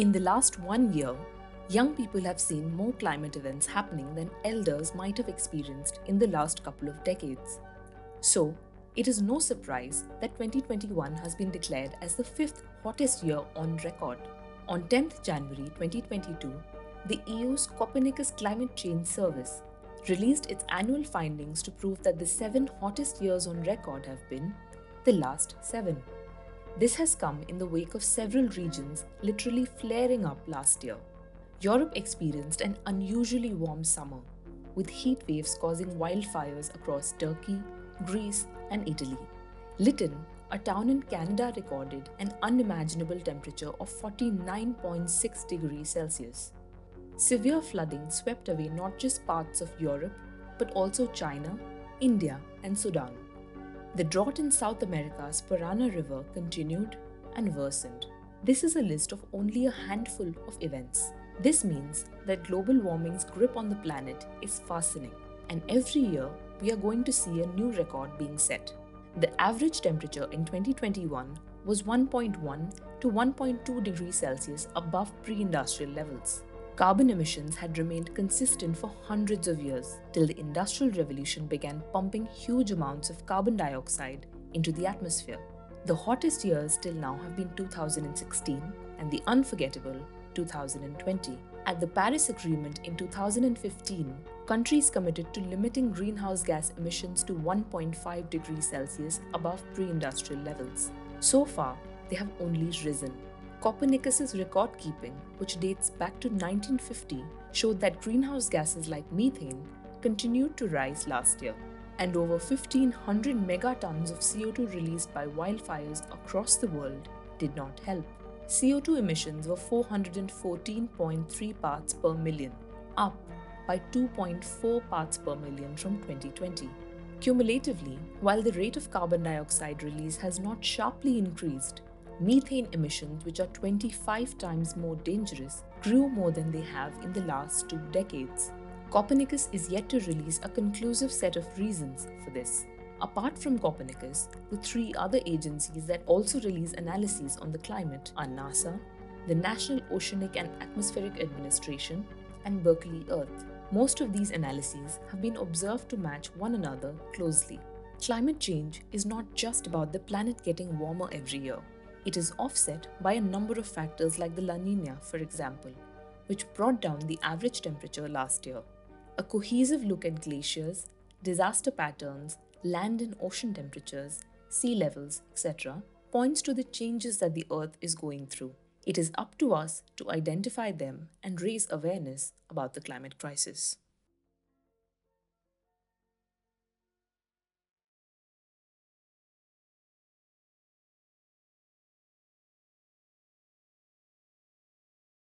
In the last one year, young people have seen more climate events happening than elders might have experienced in the last couple of decades. So, it is no surprise that 2021 has been declared as the fifth hottest year on record. On 10th January 2022, the EU's Copernicus Climate Change Service released its annual findings to prove that the seven hottest years on record have been the last seven. This has come in the wake of several regions literally flaring up last year. Europe experienced an unusually warm summer, with heat waves causing wildfires across Turkey, Greece, and Italy. Lytton, a town in Canada, recorded an unimaginable temperature of 49.6 degrees Celsius. Severe flooding swept away not just parts of Europe, but also China, India, and Sudan. The drought in South America's Parana River continued and worsened. This is a list of only a handful of events. This means that global warming's grip on the planet is fastening, and every year we are going to see a new record being set. The average temperature in 2021 was 1.1 to 1.2 degrees Celsius above pre industrial levels. Carbon emissions had remained consistent for hundreds of years till the Industrial Revolution began pumping huge amounts of carbon dioxide into the atmosphere. The hottest years till now have been 2016 and the unforgettable 2020. At the Paris Agreement in 2015, countries committed to limiting greenhouse gas emissions to 1.5 degrees Celsius above pre industrial levels. So far, they have only risen. Copernicus's record keeping, which dates back to 1950, showed that greenhouse gases like methane continued to rise last year, and over 1500 megatons of CO2 released by wildfires across the world did not help. CO2 emissions were 414.3 parts per million, up by 2.4 parts per million from 2020. Cumulatively, while the rate of carbon dioxide release has not sharply increased, methane emissions, which are 25 times more dangerous, grew more than they have in the last two decades. Copernicus is yet to release a conclusive set of reasons for this. Apart from Copernicus, the three other agencies that also release analyses on the climate are NASA, the National Oceanic and Atmospheric Administration, and Berkeley Earth. Most of these analyses have been observed to match one another closely. Climate change is not just about the planet getting warmer every year. It is offset by a number of factors like the La Nina, for example, which brought down the average temperature last year. A cohesive look at glaciers, disaster patterns, land and ocean temperatures, sea levels, etc., points to the changes that the Earth is going through. It is up to us to identify them and raise awareness about the climate crisis.